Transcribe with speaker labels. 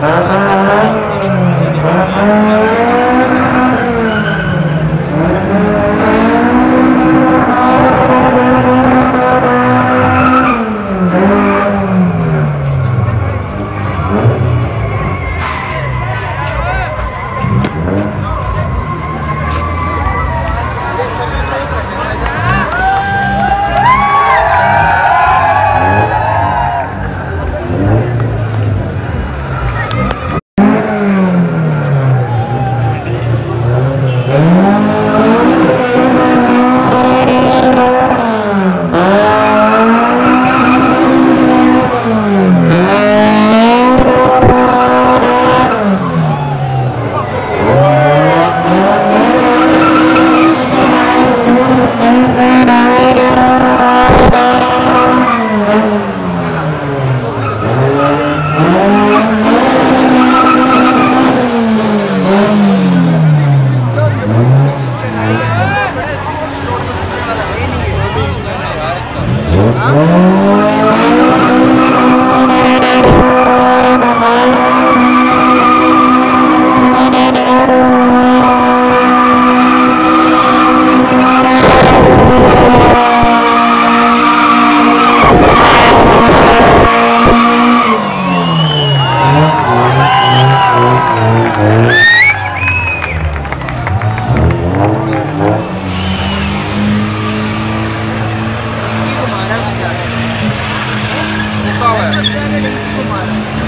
Speaker 1: Bye-bye.
Speaker 2: Thank Qual
Speaker 3: é?